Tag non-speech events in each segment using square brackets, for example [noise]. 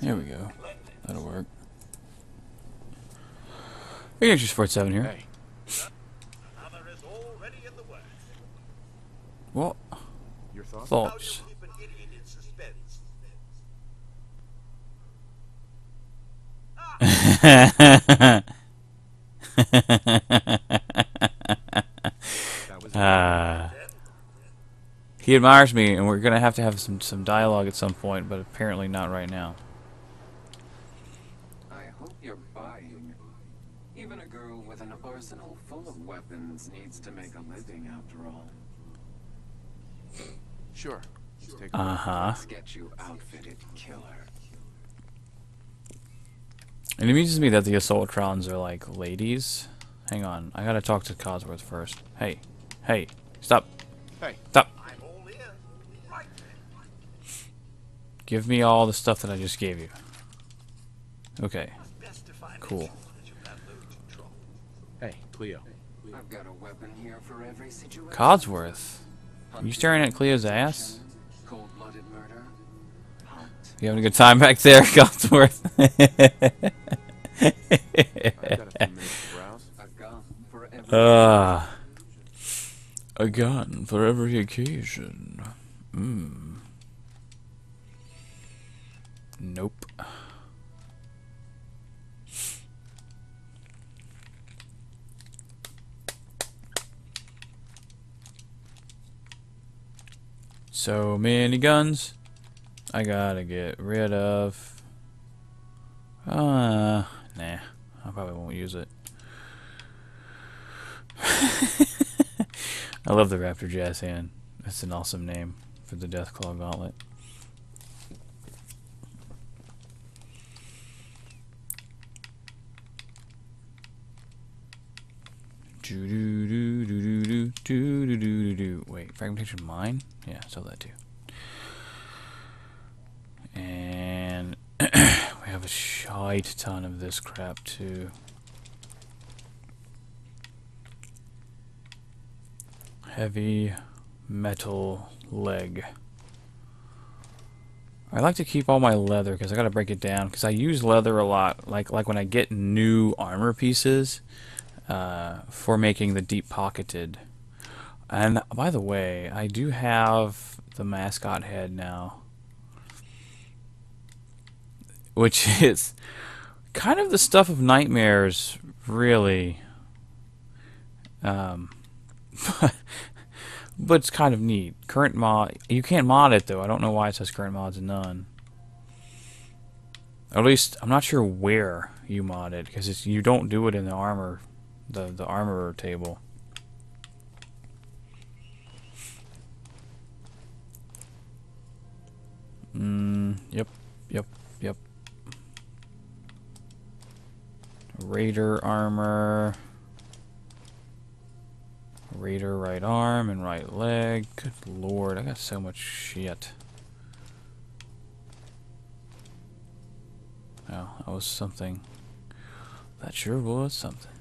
There we go. That'll work. Hey, actually sport seven here. What? Your thoughts? Thoughts. uh, [laughs] he admires me, and we're gonna have to have some some dialogue at some point, but apparently not right now. I hope you're buying. Even a girl with an arsenal full of weapons needs to make a living after all. sure. Let's take a Uh look. huh. Let's get you outfitted, killer. And it amuses me that the Assaultrons are like ladies. Hang on, I gotta talk to Codsworth first. Hey, hey, stop, Hey, stop. I'm all ears. Right. Give me all the stuff that I just gave you. Okay, Best to find Cool. a shortage of that load to drop. hey, Cleo. I've got a weapon here for every situation. Codsworth. You staring at Cleo's ass? Cold-blooded murder. Hot. You having a good time back there, [laughs] Codsworth? I've a few minutes to browse. A gun for every. Ah. a gun for every occasion. Hmm. Nope. So many guns. I gotta get rid of. Uh, nah. I probably won't use it. [laughs] I love the Raptor Jazz Hand. That's an awesome name for the Deathclaw Gauntlet do do do do do do. Wait, fragmentation mine? Yeah, sell that too. And [clears throat] we have a shite ton of this crap too. Heavy metal leg. I like to keep all my leather because I gotta break it down because I use leather a lot. Like like when I get new armor pieces. Uh, for making the deep pocketed and by the way, I do have the mascot head now, which [laughs] is kind of the stuff of nightmares, really. Um, [laughs] but it's kind of neat. Current mod, you can't mod it though. I don't know why it says current mods none. At least I'm not sure where you mod it because you don't do it in the armor, the the armorer table. Yep, yep, yep. Raider armor. Raider right arm and right leg. Good lord, I got so much shit. Oh, that was something. That sure was something.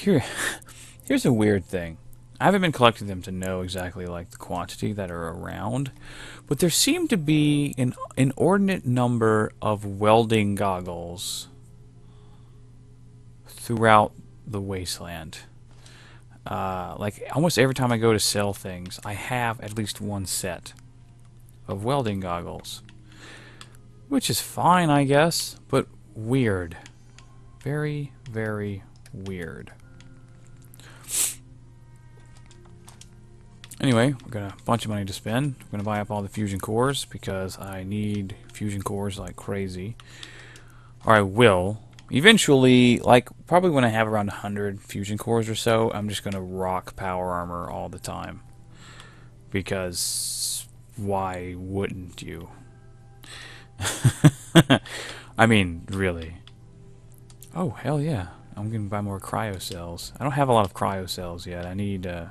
Here, [laughs] here's a weird thing. I haven't been collecting them to know exactly like the quantity that are around, but there seem to be an inordinate number of welding goggles throughout the wasteland. Uh, like almost every time I go to sell things, I have at least one set of welding goggles, which is fine, I guess, but weird, very, very weird. Anyway, we've got a bunch of money to spend. We're gonna buy up all the fusion cores because I need fusion cores like crazy. Or I will. Eventually, like probably when I have around 100 fusion cores or so, I'm just gonna rock power armor all the time. Because why wouldn't you? [laughs] I mean, really. Oh, hell yeah. I'm gonna buy more cryo cells. I don't have a lot of cryo cells yet. I need, uh,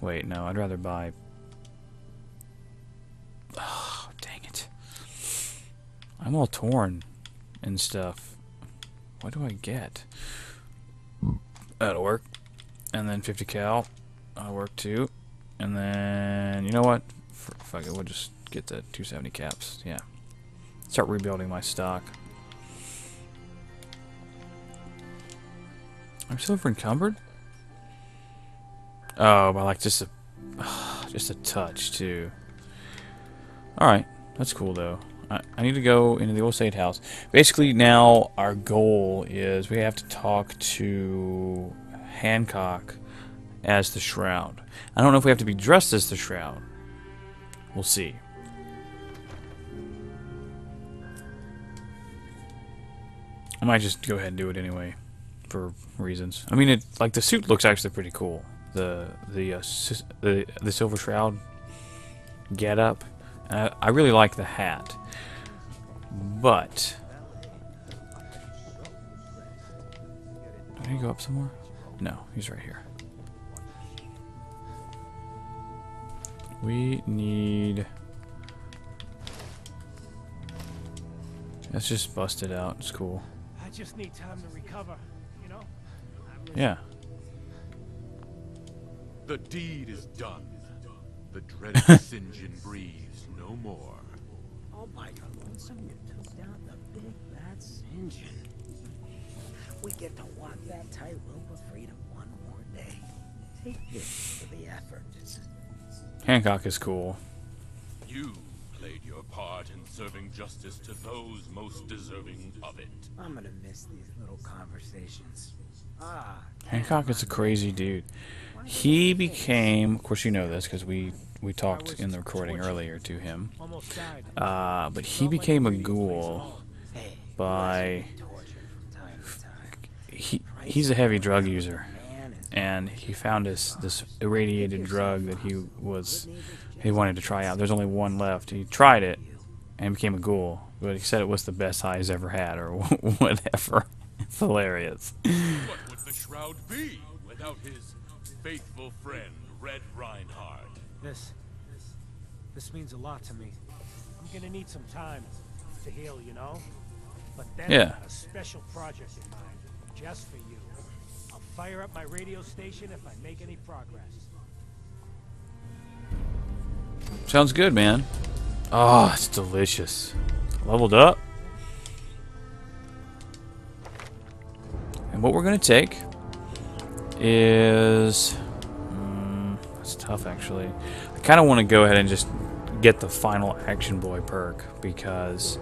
Wait, no, I'd rather buy. Oh, dang it. I'm all torn and stuff. What do I get? That'll work. And then 50 cal. That'll work too. And then, you know what? Fuck it, we'll just get the 270 caps. Yeah. Start rebuilding my stock. I'm silver encumbered? Oh, by like just a [sighs] just a touch too. Alright, that's cool though. I, I need to go into the old state house. Basically now our goal is we have to talk to Hancock as the Shroud. I don't know if we have to be dressed as the Shroud. We'll see. I might just go ahead and do it anyway, for reasons. I mean, it like the suit looks actually pretty cool. The the uh, the the silver shroud get up. Uh, I really like the hat, but did he go up somewhere? No, he's right here. We need. Let's just bust it out. It's cool. I just need time to recover, you know? Yeah. The deed is done. The dreaded [laughs] Sinjin breathes no more. Oh my god, lonesome, you took down the big bad Sinjin. We get to walk that tightrope of freedom one more day. Take this for the effort. Hancock is cool. You played your part in serving justice to those most deserving of it. I'm gonna miss these little conversations. Hancock is a crazy dude. He became, of course, you know this because we we talked in the recording earlier to him. Uh, but he became a ghoul by he he's a heavy drug user, and he found this this irradiated drug that he was he wanted to try out. There's only one left. He tried it and became a ghoul, but he said it was the best high he's ever had or [laughs] whatever. It's hilarious. What would the Shroud be without his faithful friend, Red Reinhardt? This, this means a lot to me. I'm gonna need some time to heal, you know? But then Yeah. A special project in mind, just for you. I'll fire up my radio station if I make any progress. Sounds good, man. Oh, it's delicious. Leveled up. What we're going to take is... Mm, tough, actually. I kind of want to go ahead and just get the final Action Boy perk because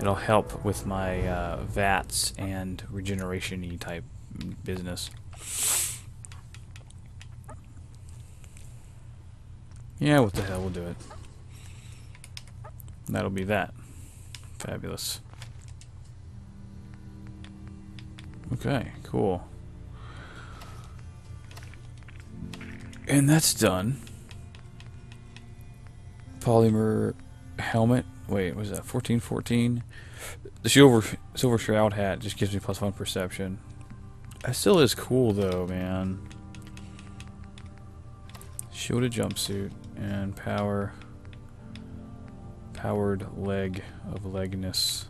it'll help with my uh, VATS and regeneration-y type business. Yeah, what the hell, we'll do it. That'll be that. Fabulous. Okay, cool. And that's done. Polymer helmet. Wait, was that 1414? The silver silver shroud hat just gives me plus one perception. That still is cool though, man. Shielded jumpsuit and power powered leg of legness.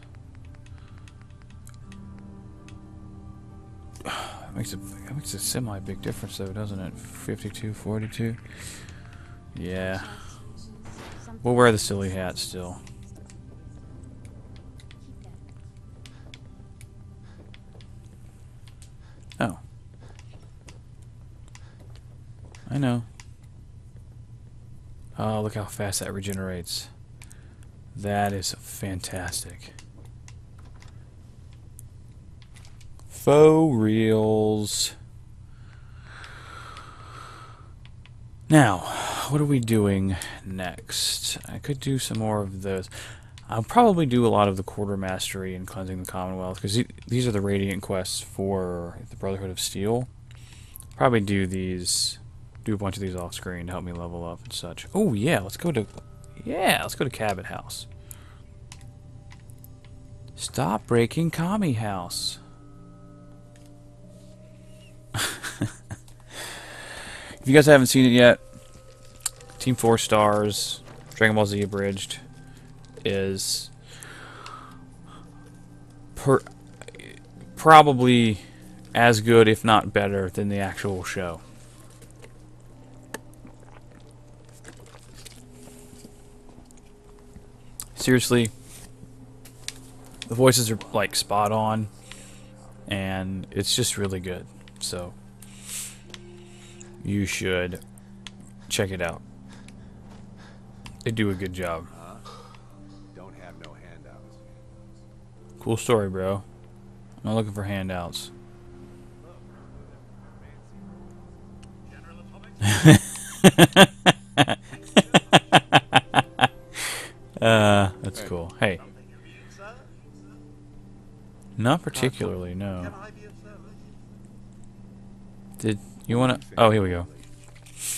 Makes a that makes a semi big difference though, doesn't it? 52, 42. Yeah. We'll wear the silly hat still. Oh. I know. Oh, look how fast that regenerates. That is fantastic. Faux reels. Now, what are we doing next? I could do some more of those. I'll probably do a lot of the Quartermastery and cleansing the Commonwealth because these are the radiant quests for the Brotherhood of Steel. Probably do these, do a bunch of these off screen to help me level up and such. Oh yeah, let's go to, yeah, let's go to Cabot House. Stop breaking Kami House. If you guys haven't seen it yet, Team 4 Stars, Dragon Ball Z Abridged, is per probably as good, if not better, than the actual show. Seriously, the voices are like spot on, and it's just really good. So you should check it out. They do a good job. Don't have no handouts. Cool story, bro. I'm not looking for handouts. uh, that's cool. Hey, Something you need, sir? not particularly, no. Can I be of service? Did you want to? Oh, here we go.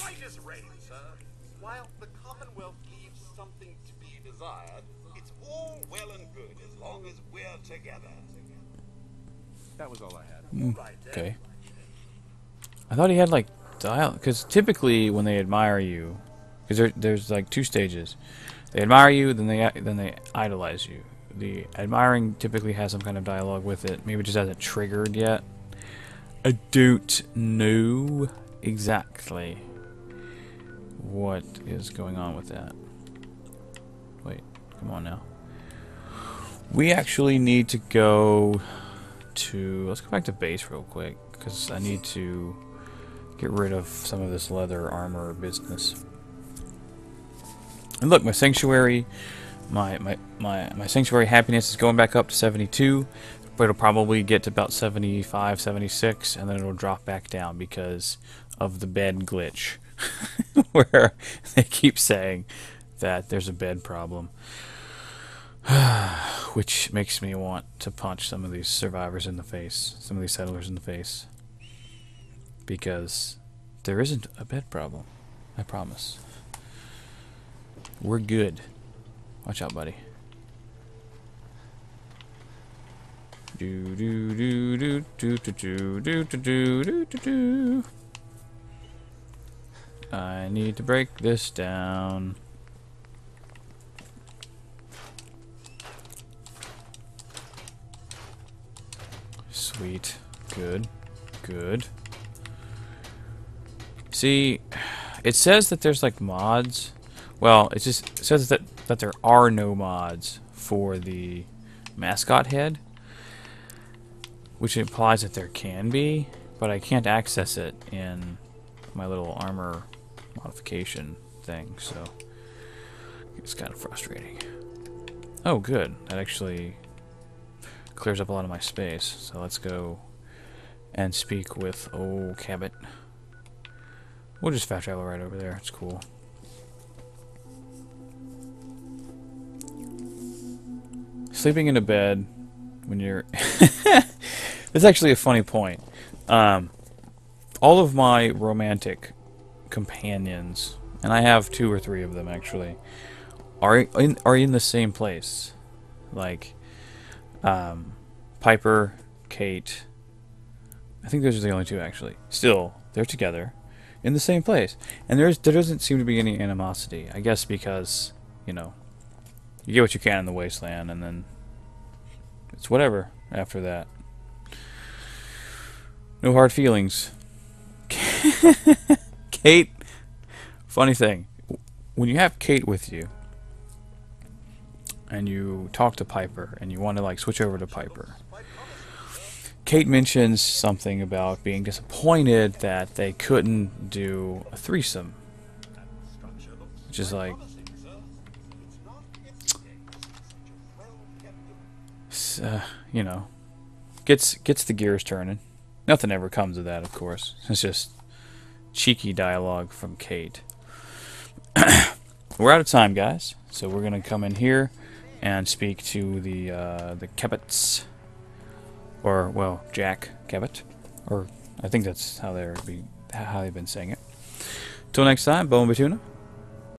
Right as rain, sir. While the Commonwealth leaves something to be desired, it's all well and good as long as we're together. That was all I had. Mm, eh? Okay. I thought he had like dial because typically when they admire you, because there, there's like two stages. They admire you, then they then they idolize you. The admiring typically has some kind of dialogue with it. Maybe it just hasn't triggered yet. I don't know exactly what is going on with that. Wait, come on now. We actually need to go to let's go back to base real quick because I need to get rid of some of this leather armor business. And look, my sanctuary, my my my my sanctuary happiness is going back up to 72, but it'll probably get to about 75, 76, and then it'll drop back down because of the bed glitch, [laughs] where they keep saying that there's a bed problem [sighs] which makes me want to punch some of these survivors in the face, some of these settlers in the face. Because there isn't a bed problem. I promise. We're good. Watch out, buddy. Do do do do do do do do do do do do. I need to break this down. Sweet. Good. Good. See, it says that there's like mods. Well, it just says that that there are no mods for the mascot head, which implies that there can be, but I can't access it in my little armor modification thing, so it's kind of frustrating. Oh, good. That actually clears up a lot of my space. So let's go and speak with old Cabot. We'll just fast travel right over there. It's cool. Sleeping in a bed when you're. [laughs] [laughs] That's actually a funny point. Um, all of my romantic companions, and I have two or three of them actually, are in are in the same place. Like, um, Piper, Cait. I think those are the only two actually. Still, they're together in the same place, and there's there doesn't seem to be any animosity. I guess because you know you get what you can in the wasteland, and then it's whatever after that. No hard feelings. [laughs] Cait, funny thing, when you have Cait with you, and you talk to Piper, and you want to like switch over to Piper, Cait mentions something about being disappointed that they couldn't do a threesome, which is like, uh, you know, gets gets the gears turning. Nothing ever comes of that, of course. It's just cheeky dialogue from Cait. [clears throat] we're out of time, guys. So we're gonna come in here and speak to the uh, the Kebbets, or well, Jack Kebbet, or I think that's how they're be how they've been saying it. Till next time, Bone Batuna.